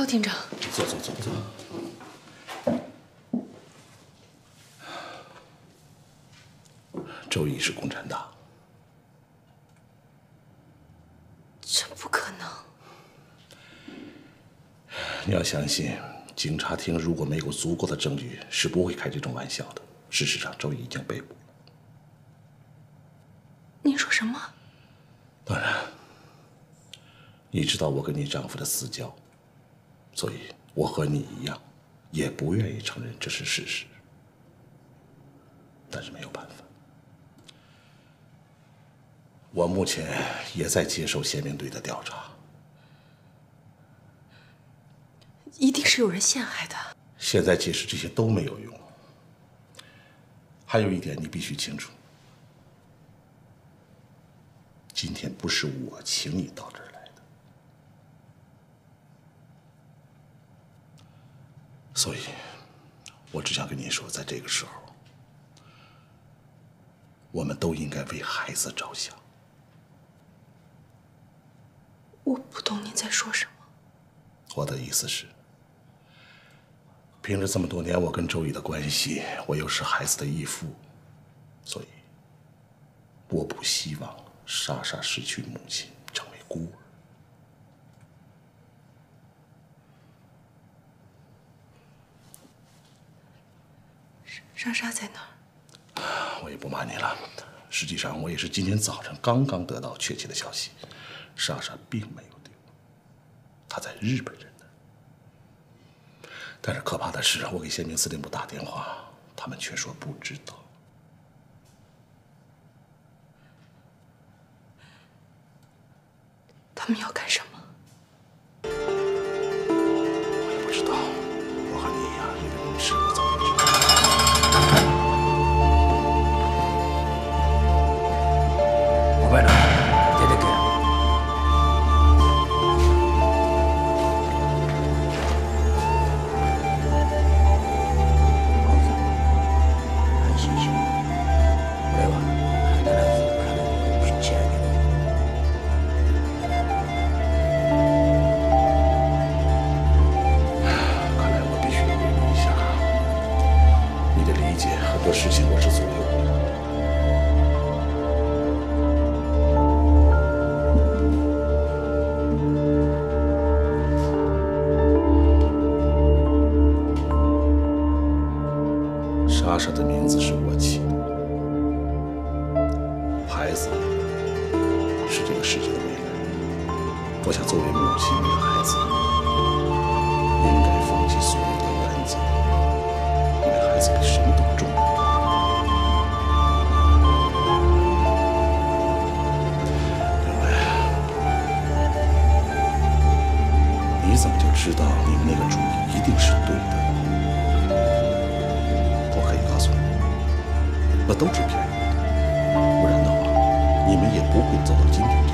高厅长。坐坐坐坐。周毅是共产党，这不可能。你要相信，警察厅如果没有足够的证据，是不会开这种玩笑的。事实上，周毅已经被捕了。您说什么？当然，你知道我跟你丈夫的私交，所以我和你一样，也不愿意承认这是事实。但是没有办法，我目前也在接受宪兵队的调查。一定是有人陷害的。现在解释这些都没有用。还有一点你必须清楚，今天不是我请你到这儿来的，所以，我只想跟您说，在这个时候，我们都应该为孩子着想。我不懂您在说什么。我的意思是。凭着这么多年我跟周宇的关系，我又是孩子的义父，所以我不希望莎莎失去母亲，成为孤儿。莎莎在哪儿？我也不瞒你了，实际上我也是今天早晨刚刚得到确切的消息，莎莎并没有丢，她在日本人那。但是可怕的是，我给宪兵司令部打电话，他们却说不知道。他们要干什么？我也不知道。那都是骗人的。不然的话，你们也不会走到今天。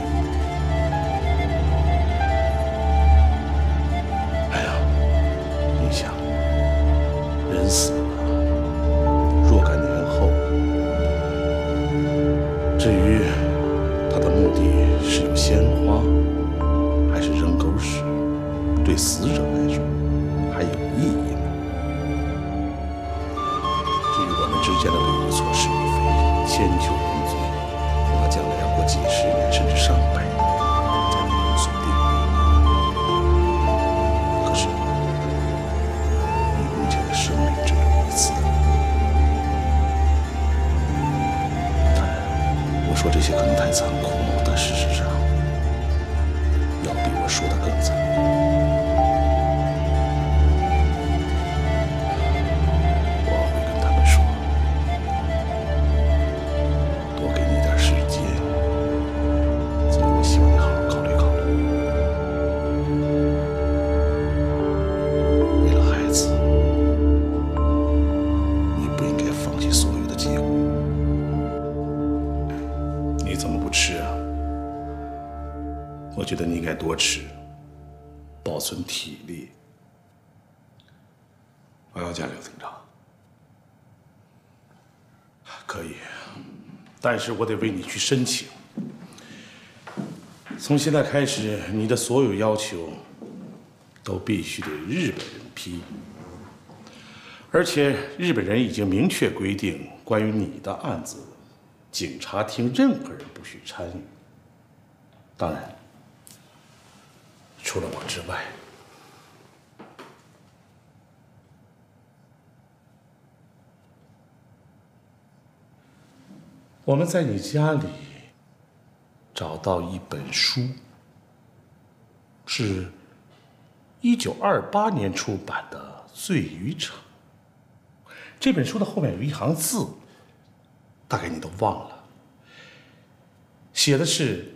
我觉得你应该多吃，保存体力。我要见刘厅长。可以但是我得为你去申请。从现在开始，你的所有要求都必须得日本人批，而且日本人已经明确规定，关于你的案子，警察厅任何人不许参与。当然，除了我之外。我们在你家里找到一本书，是一九二八年出版的《醉渔城》。这本书的后面有一行字，大概你都忘了，写的是“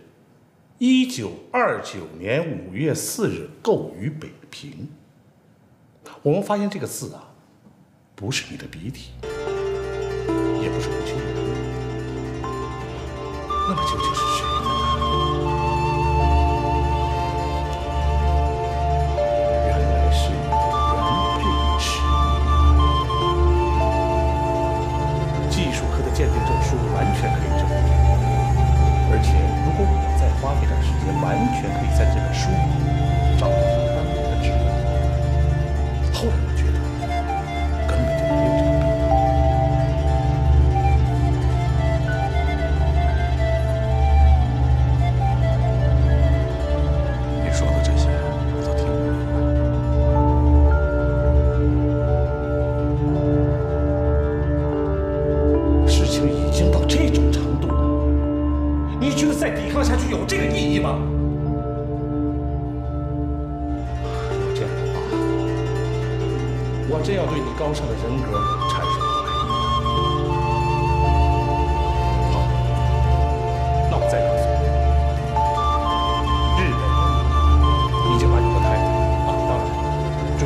一九二九年五月四日购于北平”。我们发现这个字啊，不是你的笔体，也不是吴秋雨。那么究竟是谁花费点时间，完全可以在这本书里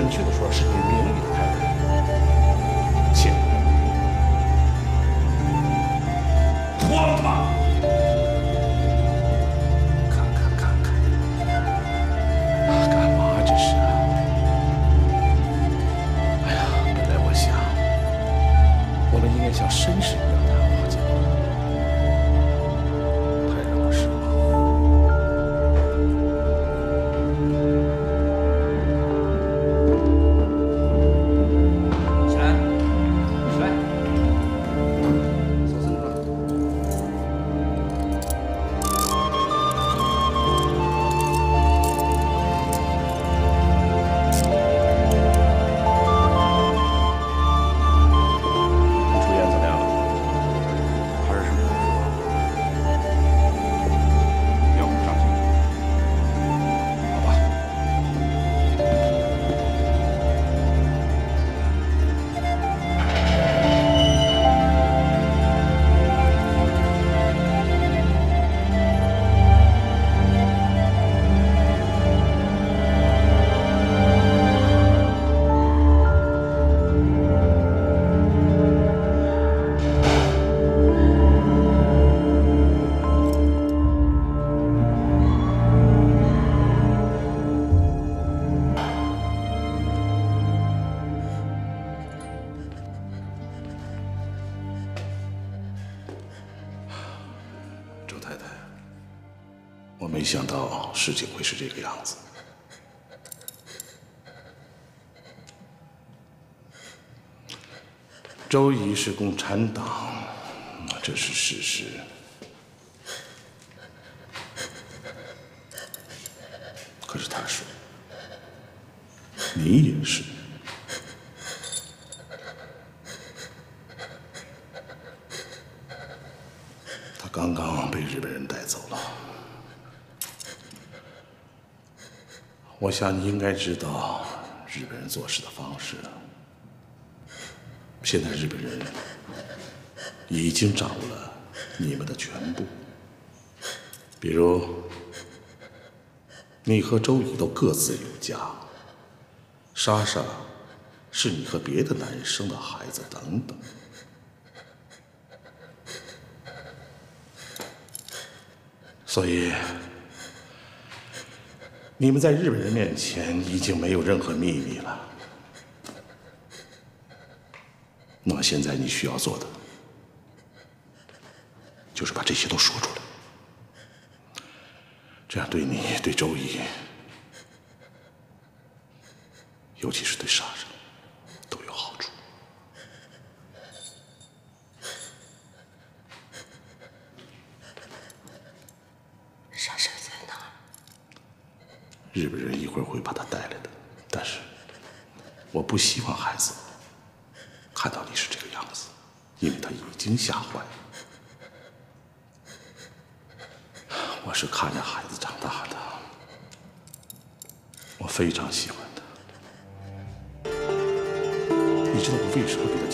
确的说是对名誉的态度，事情会是这个样子。周仪是共产党，这是事实。可是他说，你也是。他刚刚被日本人带走了。我想你应该知道日本人做事的方式。现在日本人已经掌握了你们的全部，比如你和周乙都各自有家，莎莎是你和别的男人生的孩子等等。所以，你们在日本人面前已经没有任何秘密了。那么现在你需要做的，就是把这些都说出来，这样对你、对周乙尤其是对杀人都有好处。莎莎在哪儿？日本人一会儿会把他带来的，但是我不希望孩子看到你是这个样子，因为他已经吓坏了。我是看着孩子长大的，我非常喜欢他。你知道我为什么给他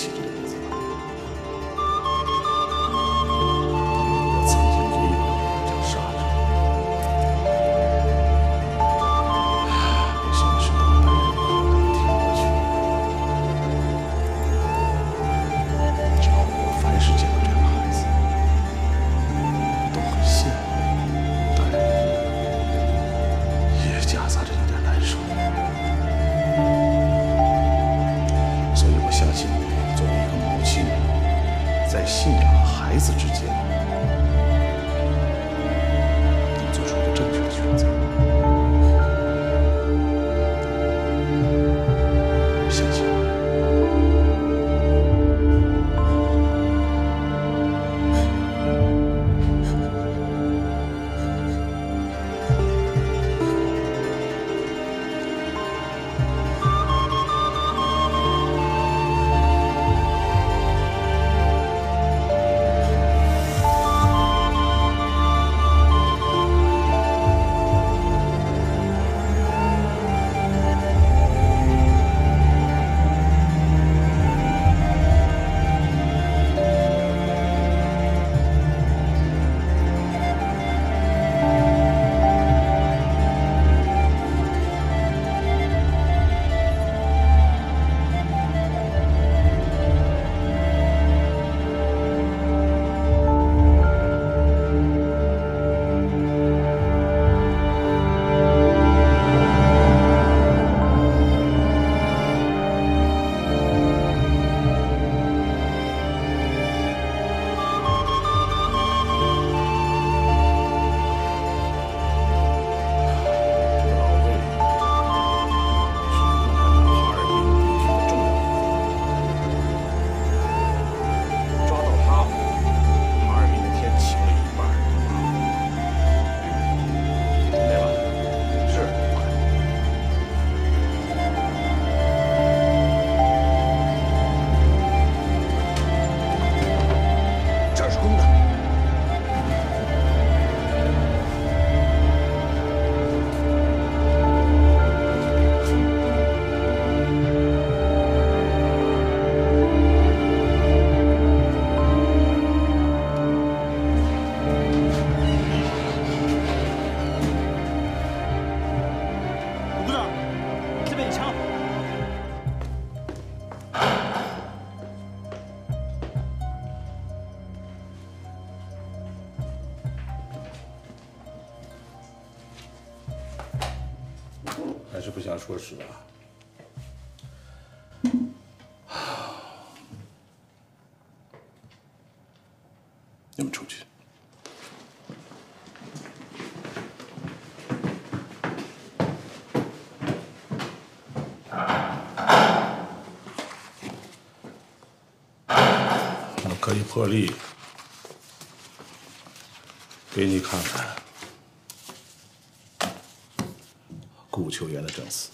说实话。你们出去。我可以破例给你看看球员的证词。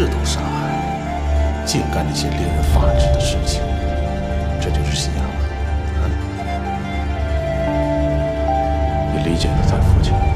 制度杀害净干那些令人发指的事情这就是信仰你理解的太肤浅了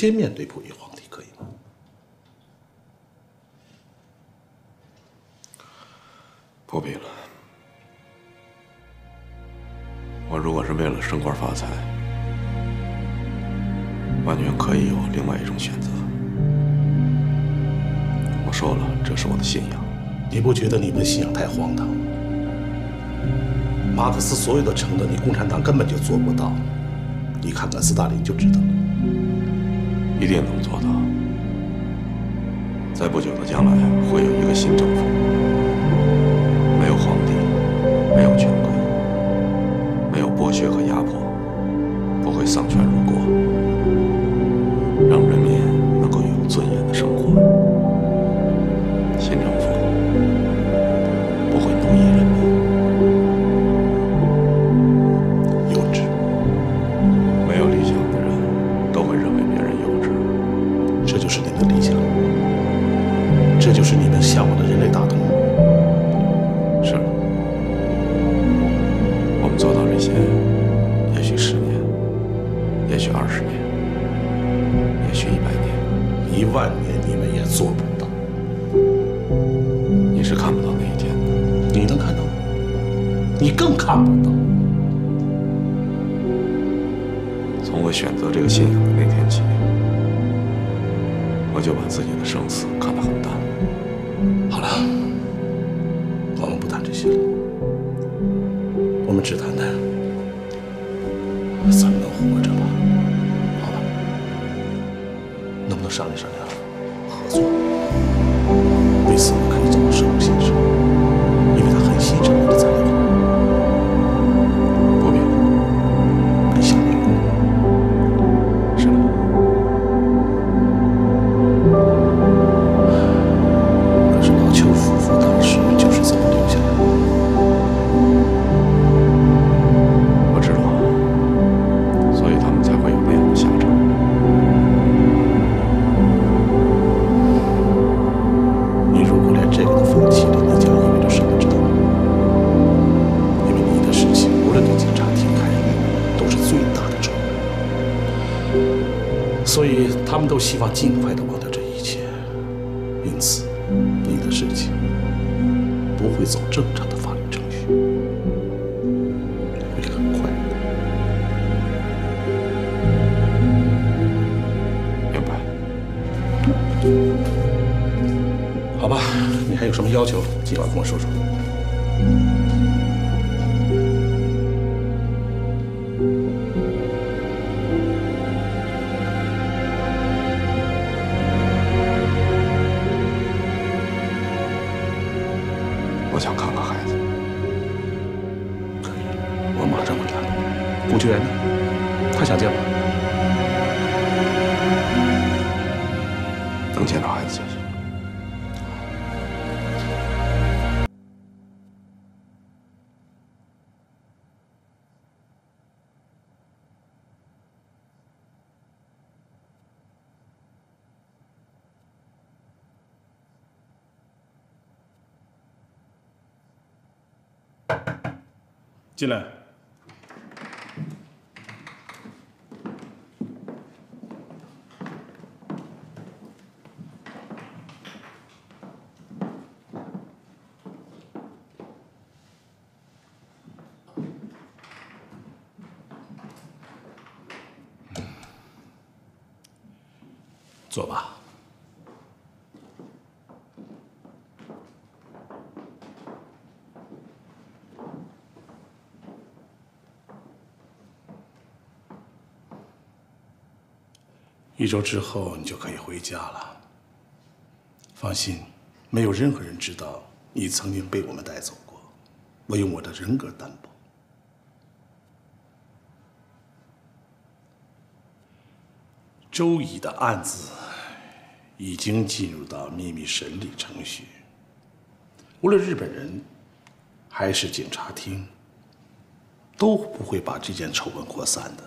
接面对溥仪皇帝，可以吗？不必了。我如果是为了升官发财，完全可以有另外一种选择。我说了，这是我的信仰。你不觉得你们的信仰太荒唐吗？马克思所有的承诺，你共产党根本就做不到。你看看斯大林就知道了。一定能做到。在不久的将来，会有一个新政府，没有皇帝，没有权贵，没有剥削和压迫，不会丧权更看不到。从我选择这个信仰的那天起，我就把自己的生死看得很淡。好了，我们不谈这些了，我们只谈谈咱们能活着吧，好吧？能不能商量商量因此，你的事情不会走正常的法律程序，会很快。明白？好吧，你还有什么要求，尽管跟我说说。进来。坐吧。一周之后你就可以回家了。放心，没有任何人知道你曾经被我们带走过，我用我的人格担保。周乙的案子已经进入到秘密审理程序，无论日本人还是警察厅，都不会把这件丑闻扩散的。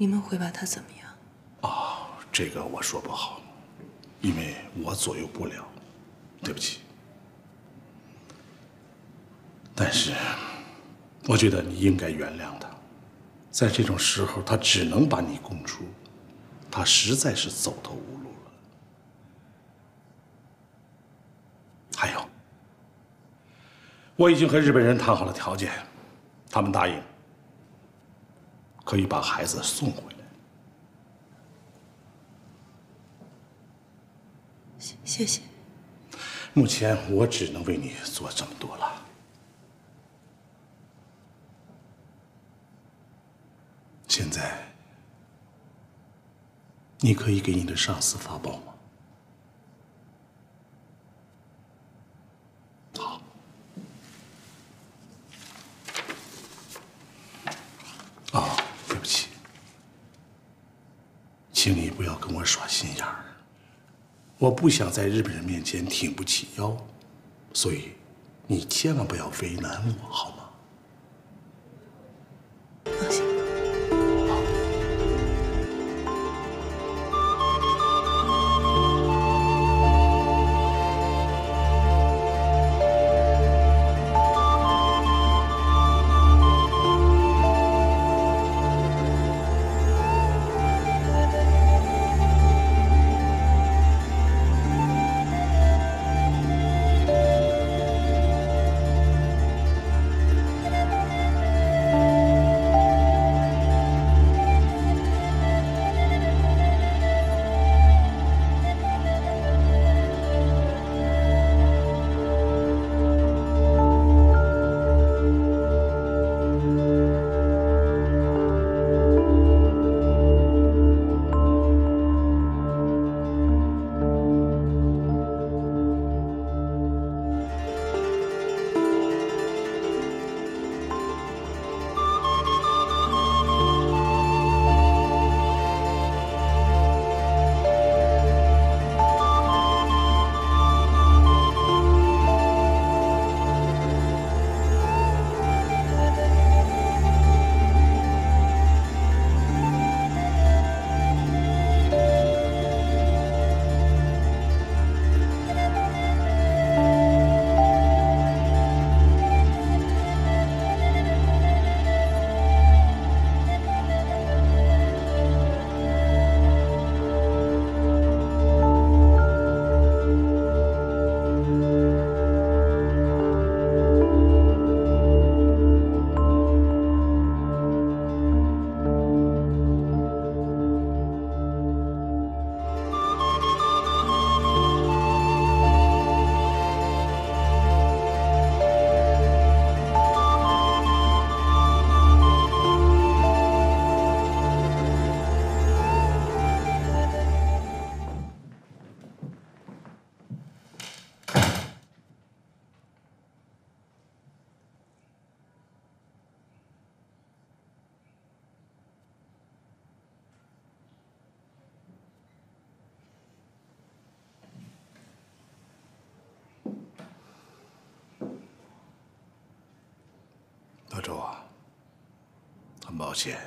你们会把他怎么样？这个我说不好，因为我左右不了，对不起。但是，我觉得你应该原谅他，在这种时候，他只能把你供出，他实在是走投无路了。还有，我已经和日本人谈好了条件，他们答应可以把孩子送回来。谢谢谢。目前我只能为你做这么多了。现在，你可以给你的上司发报吗？好。哦，对不起，请你不要跟我耍心眼儿。我不想在日本人面前挺不起腰，所以你千万不要为难我，好吗？抱歉，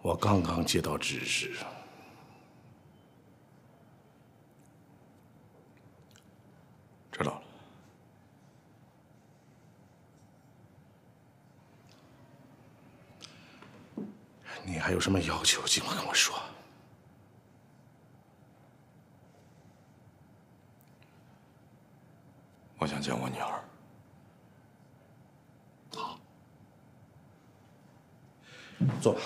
我刚刚接到指示，知道了。你还有什么要求，尽管跟我说。我想见我坐吧。